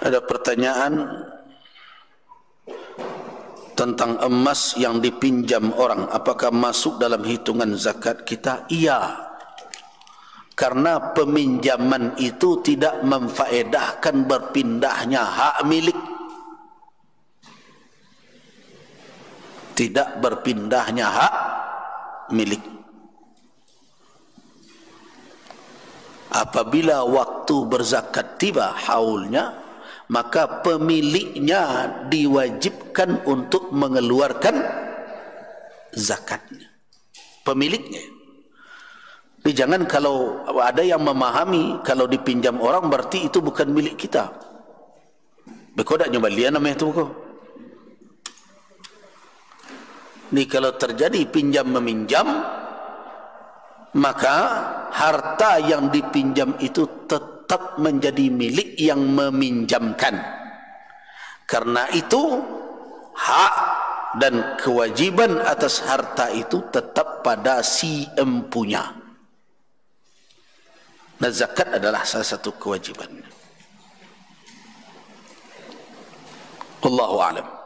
Ada pertanyaan tentang emas yang dipinjam orang apakah masuk dalam hitungan zakat kita? Iya. Karena peminjaman itu tidak memfaedahkan berpindahnya hak milik. Tidak berpindahnya hak milik. Apabila waktu berzakat tiba haulnya, maka pemiliknya diwajibkan untuk mengeluarkan zakatnya. Pemiliknya. Jadi jangan kalau ada yang memahami kalau dipinjam orang berarti itu bukan milik kita. Beko tak nyoba lihat namanya itu kok. Ini kalau terjadi pinjam meminjam, maka harta yang dipinjam itu tetap tetap menjadi milik yang meminjamkan. Karena itu hak dan kewajiban atas harta itu tetap pada si empunya. Dan zakat adalah salah satu kewajiban. Allahu a'lam.